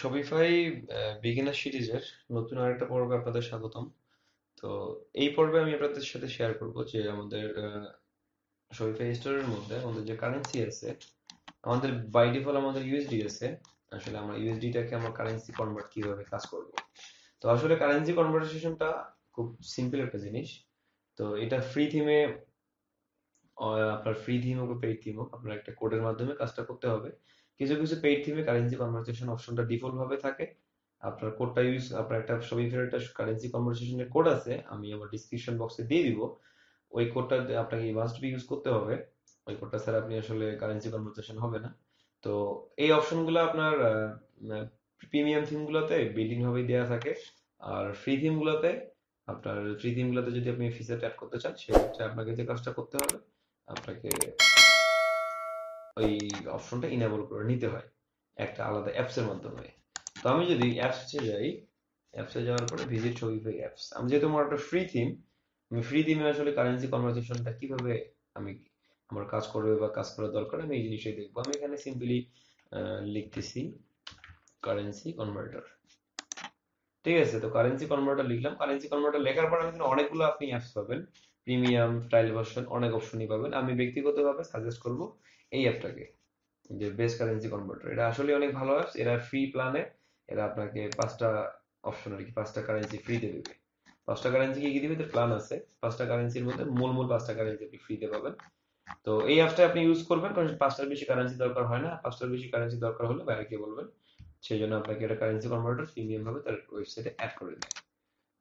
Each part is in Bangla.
শপিফাই বিগিনার সিরিজের নতুন আরেকটা পর্বে আপনাদের স্বাগতম। তো এই পর্বে আমি আপনাদের সাথে শেয়ার করব যে আমাদের শপিফাই স্টোরের মধ্যে আমাদের যে কারেন্সি আছে, আমাদের বাই ডিফল্ট আমাদের ইউএসডি আছে। আসলে আমরা ইউএসডিটাকে আমরা কারেন্সি কনভার্ট কীভাবে কাজ করব? তো আসলে কারেন্সি কনভার্সেশনটা খুব সিম্পল একটা জিনিস। তো এটা ফ্রি থিমে আপনার ফ্রি থিম হোক পেইড থিম হোক, আপনার একটা কোডের মাধ্যমে কাজটা করতে হবে। কিছু কিছু পেইড থিমে কারেন্সি কনভারসেশন অপশনটা ডিফল্ট ভাবে থাকে। আপনার কোডটা ইউজ আপনার একটা শপিফাই একটা কারেন্সি কনভারসেশনের কোড আছে, আমি আমার ডিসক্রিপশন বক্সে দিয়ে দিব। ওই কোডটা আপনাকে মাস্ট বি ইউজ করতে হবে। ওই কোডটা ছাড়া আপনি আসলে কারেন্সি কনভারসেশন হবে না। তো এই অপশনগুলো আপনার প্রিমিয়াম থিমগুলোতে বিল্ডিং ভাবে দেওয়া থাকে। আর ফ্রি থিমগুলোতে আপনার ফ্রি থিমগুলোতে যদি আপনি ফিচার অ্যাড করতে চান, সেক্ষেত্রে আপনাকে যে কাজটা করতে হবে আপনাকে ওই অপশনটা ইনেবল করে নিতে হয়। একটা আলাদা অ্যাপস এর মাধ্যমে। তো আমি যদি অ্যাপসে যাই অ্যাপসে যাওয়ার পরে ভিজিট শপিফাই অ্যাপস আমি যেহেতু আমার একটা ফ্রি থিম আমি ফ্রি থিমে আসলে কারেন্সি কনভারসেশনটা কীভাবে আমি আমার কাজ করবে বা কাজ করার দরকার, আমি এই জিনিসটাই দেখব। আমি এখানে সিম্পলি লিখতেছি কারেন্সি কনভার্টার ঠিক আছে, তো কারেন্সি কনভার্টার লিখলাম। কারেন্সি কনভার্টার লেখার পর আমি অনেকগুলো আপনি অ্যাপস পাবেন। প্রিমিয়াম ট্রায়াল ভার্সন অনেক অপশনই পাবেন। আমি ব্যক্তিগতভাবে সাজেস্ট করব এই অ্যাপটাকে, যে বেস্ট কারেন্সি কনভার্টার এটা আসলে অনেক ভালো অ্যাপস এরা ফ্রি প্ল্যানে এরা আপনাকে পাঁচটা অপশন আর কি, পাঁচটা কারেন্সি ফ্রিতে দেবে। পাঁচটা কারেন্সি কি কি দিবে? তো প্ল্যান আছে। পাঁচটা কারেন্সির মধ্যে মূল মূল পাঁচটা কারেন্সি আপনি ফ্রিতে পাবেন। তো এই অ্যাপটা আপনি ইউজ করবেন, কারণ পাঁচটার বেশি কারেন্সি দরকার হয় না। পাঁচটার বেশি কারেন্সি দরকার হলে বাইরে বলবেন। সেই জন্য আপনাকে এটা কারেন্সি কনভার্টার প্রিমিয়াম ভাবে তার ওয়েবসাইটে অ্যাড করে দেয়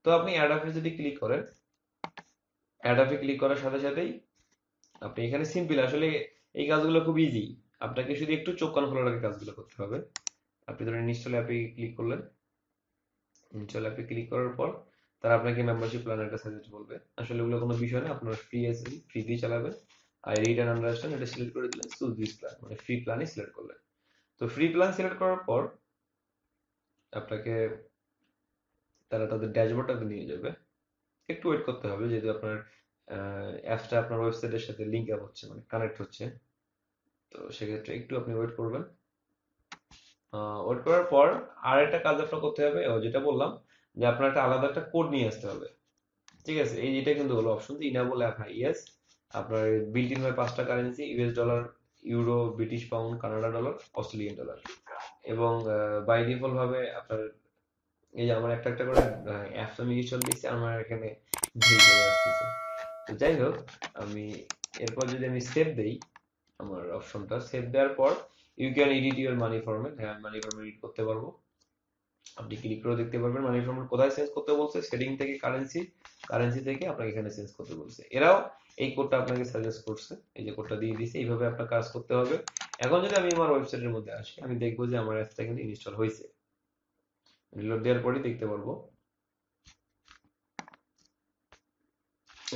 তো আপনি অ্যাড আপে যদি ক্লিক করেন অ্যাড আপে ক্লিক করার সাথে সাথেই আপনি এখানে সিম্পল আসলে এই কাজগুলো খুব ইজি আপনাকে শুধু একটু চোখ কান খোলা রাখে কাজগুলো করতে হবে। আপনি ধরেন ইনস্টল অ্যাপে ক্লিক করলেন। ইনস্টল অ্যাপে ক্লিক করার পর তারা আপনাকে মেম্বারশিপ প্ল্যানের একটা সাজেস্ট বলবে। আসলে ওগুলো কোনো বিষয় না, আপনার ফ্রি আছে ফ্রি দিয়ে চালাবেন। আর রিড অ্যান্ড আন্ডারস্ট্যান্ড এটা সিলেক্ট করে দিলেন চুজ দিস প্ল্যান মানে ফ্রি প্ল্যানই সিলেক্ট করলেন। তো ফ্রি প্ল্যান সিলেক্ট করার পর আপনাকে তারা তাদের ড্যাশবোর্ডটাতে নিয়ে যাবে। একটু ওয়েট করতে হবে, যেহেতু আপনার অ্যাপসটা আপনার ওয়েবসাইটের সাথে লিঙ্ক আপ হচ্ছে মানে কানেক্ট হচ্ছে। তো সেক্ষেত্রে একটু আপনি ওয়েট করবেন। ওয়েট করার পর আর একটা কাজ আপনার করতে হবে যেটা বললাম, যে আপনার একটা আলাদা একটা কোড নিয়ে আসতে হবে। ঠিক আছে? এই যেটা কিন্তু হলো অপশন যে ইনাবল অ্যাপ হ্যাঁ ইয়েস আপনার বিল্ট ইন হয় পাঁচটা currency US dollar euro British pound Canada dollar Australian dollar এবং বাই ডিফল্ট ভাবে আপনার এই যে আমার একটা একটা করে অ্যাপস আমি ইনস্টল দিচ্ছি আমার এখানে চলে আসতেছে। তো যাই হোক, আমি এরপর যদি আমি সেভ দেই, আমার অপশনটা সেভ দেওয়ার পর you can edit your money format হ্যাঁ মানি ফরম্যাট এডিট করতে পারব। আপনি ক্লিক করে দেখতে পারবেন মানি ফরম্যাট কোথায় চেঞ্জ করতে বলছে সেটিং থেকে কারেন্সি কারেন্সি থেকে আপনাকে এখানে চেঞ্জ করতে বলছে। এরাও এই কোডটা আপনাকে সাজেস্ট করছে, এই যে কোডটা দিয়ে দিয়েছে, এইভাবে আপনার কাজ করতে হবে। এখন যদি আমি আমার ওয়েবসাইটের মধ্যে আসি, আমি দেখব যে আমার অ্যাপসটা কিন্তু ইনস্টল হয়েছে। রিলোড দেওয়ার পরে দেখতে পারব।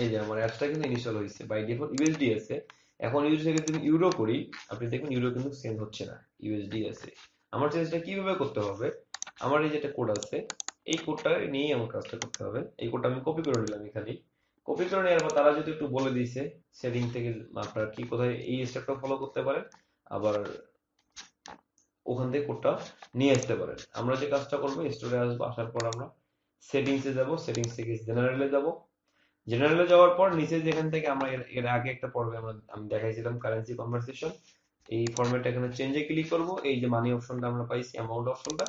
এই যে আমার অ্যাপসটা কিন্তু ইনস্টল হয়েছে বাই ডিফল্ট ইউএসডি আছে। এখন ইউএসডি থেকে যদি ইউরো করি, আপনি দেখুন ইউরো কিন্তু চেঞ্জ হচ্ছে না ইউএসডি আছে। আমার চেঞ্জটা কীভাবে করতে হবে? আমার এই যেটা কোড আছে, এই কোডটা নিয়েই আমার কাজটা করতে হবে। এই কোডটা আমি কপি করে নিলাম এখানে। কপি করে নেওয়ার পর তারা যদি একটু বলে দিয়েছে, সেটিং থেকে আপনার কি কোথায় এই স্টেপটা ফলো করতে পারেন, আবার ওখান থেকে কোডটা নিয়ে আসতে পারেন। আমরা যে কাজটা করব স্টোরে আসব, আসার পর আমরা সেটিংসে যাব সেটিংস থেকে জেনারেলে যাব। জেনারেলে যাওয়ার পর নিচে যেখান থেকে আমরা এর আগে একটা পর্বে আমরা, আমি দেখাইছিলাম কারেন্সি কনভারসেশন এই ফরম্যাটটা এখানে চেঞ্জে ক্লিক করব, এই যে মানি অপশনটা আমরা পাইছি অ্যামাউন্ট অপশনটা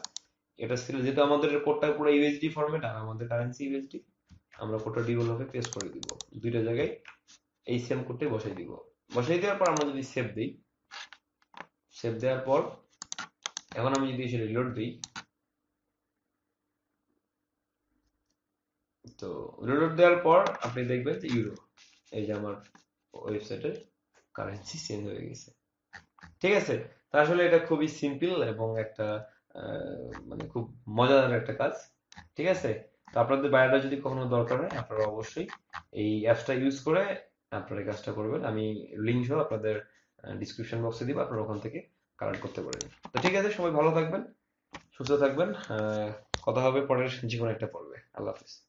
এটা ছিল যেহেতু আমাদের কোডটা পুরো ইউএসডি ফরম্যাট আর আমাদের কারেন্সি ইউএসডি আমরা কোডটা ভাবে পেস্ট করে দিব। দুইটা জায়গায় এই সেম কোডটাই বসাই দিব। বসাই দেওয়ার পর আমরা যদি সেভ দিই সেভ দেওয়ার পর এখন আমি যদি এসে রিলোড দিই, তো রিলোড দেওয়ার পর আপনি দেখবেন যে ইউরো এই যে আমার ওয়েবসাইটের কারেন্সি চেঞ্জ হয়ে গেছে। ঠিক আছে? তা আসলে এটা খুবই সিম্পল এবং একটা মানে খুব মজাদার একটা কাজ। ঠিক আছে? তো আপনাদের বাইরেটা যদি কখনো দরকার হয়, আপনারা অবশ্যই এই অ্যাপসটা ইউজ করে আপনারা কাজটা করবেন। আমি লিঙ্ক সহ আপনাদের ডিসক্রিপশন বক্সে দিব, আপনারা ওখান থেকে কালেক্ট করতে পারেন। তো ঠিক আছে, সবাই ভালো থাকবেন, সুস্থ থাকবেন কথা হবে পরের জীবন একটা পর্বে। আল্লাহ হাফিজ।